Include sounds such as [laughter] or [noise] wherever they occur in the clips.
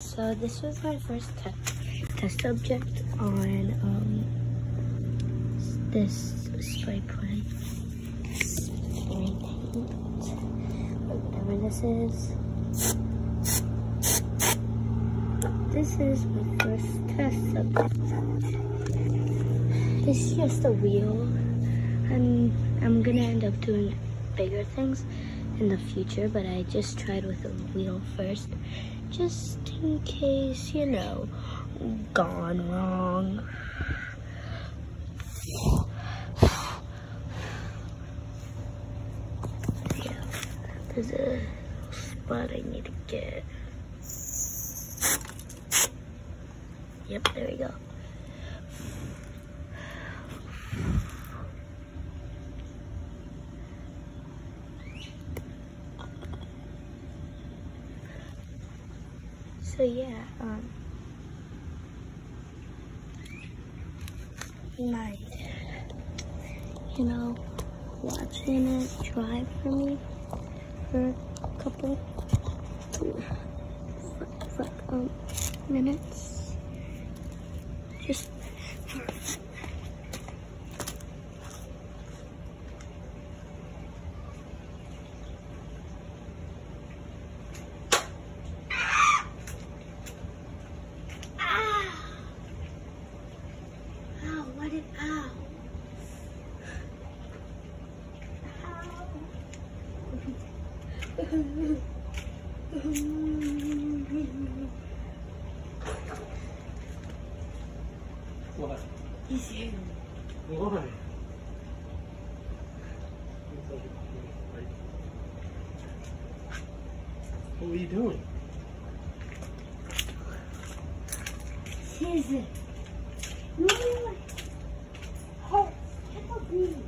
So this was my first te test subject on um, this spray paint. Spray paint, whatever this is. This is my first test subject. Is just a wheel. I'm I'm gonna end up doing bigger things in the future, but I just tried with a wheel first, just in case, you know, gone wrong. There's a spot I need to get. Yep, there we go. So yeah, um, my, you know, watching it drive for me for a couple, um, minutes, just What? He's here. Why? What are you doing? He's it. No, no, no. Hearts. Pepper beans.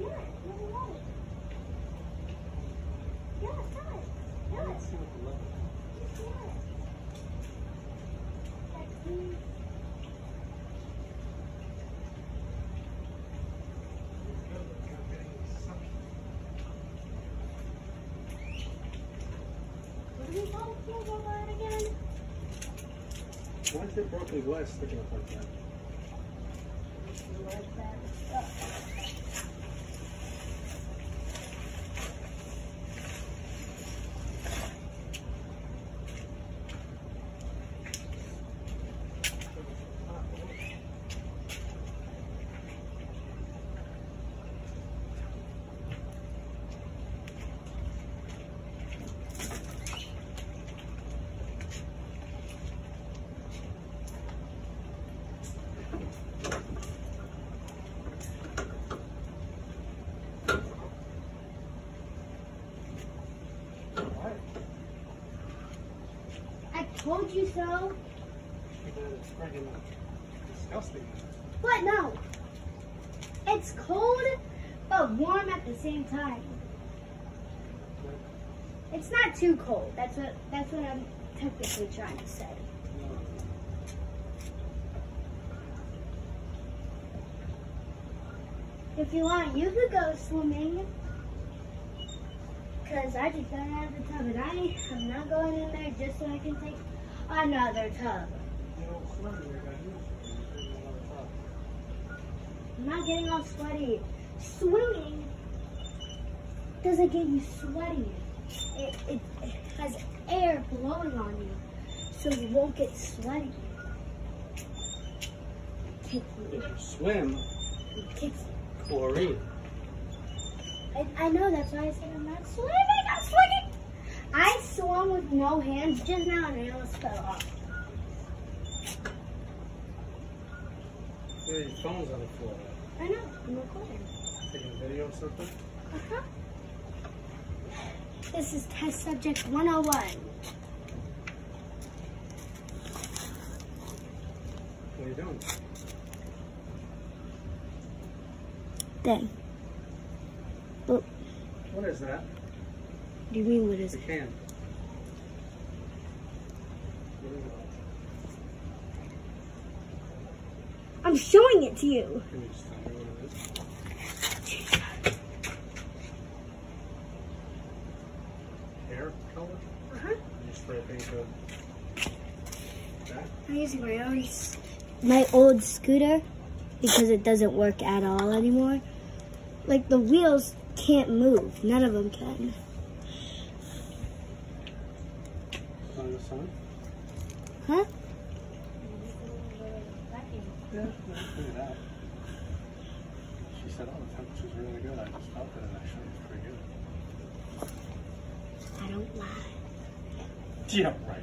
Yeah, no, no. Yeah, try it. Yeah, Let's see what the level just try it. That's me. What do we call it about again? Why is there broken glass sticking up like that? Why? I told you so. It's friggin' disgusting. What? No. It's cold, but warm at the same time. It's not too cold. That's what that's what I'm technically trying to say. If you want, you could go swimming. Cause I just got out of the tub and I am not going in there just so I can take another tub. You don't swim in there, guys. You're on the top. I'm not getting all sweaty. Swimming doesn't get you sweaty. It, it, it has air blowing on you, so you won't get sweaty. Kick If you swim, it kicks. chlorine. I, I know that's why I said I'm not swimming. I'm swimming. I swam with no hands just now and I almost fell off. Yeah, your phone's on the floor. I know. I'm recording. Taking a video or something? Uh-huh. This is test subject 101. What are you doing? Thing. What What is that? do you mean what is It's a it? can. What it? I'm showing it to you. Can you just tell me what it is? Hair? color? Uh-huh. You spray paint back? I'm using my own, my old scooter because it doesn't work at all anymore. Like the wheels can't move. None of them can. On the sun? Huh? Yeah. She said, oh, the temperature's really good. I just felt it and actually it's pretty good. I don't lie. [laughs] Yeah, right.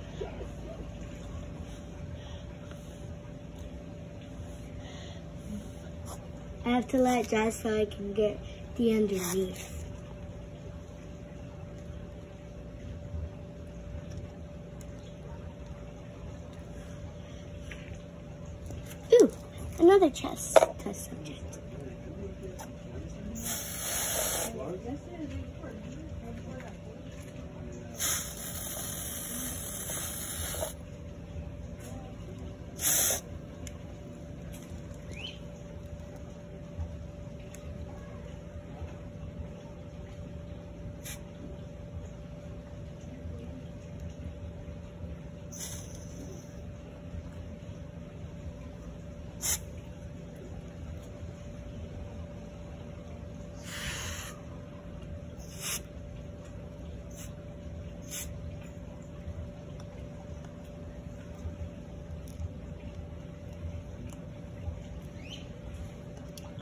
I have to let dry so I can get the underneath. Ooh, another chest test subject.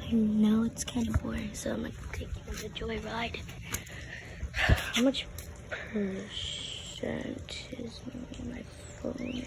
I know it's kind of boring, so I'm gonna take like taking the joyride. How much percent is my phone?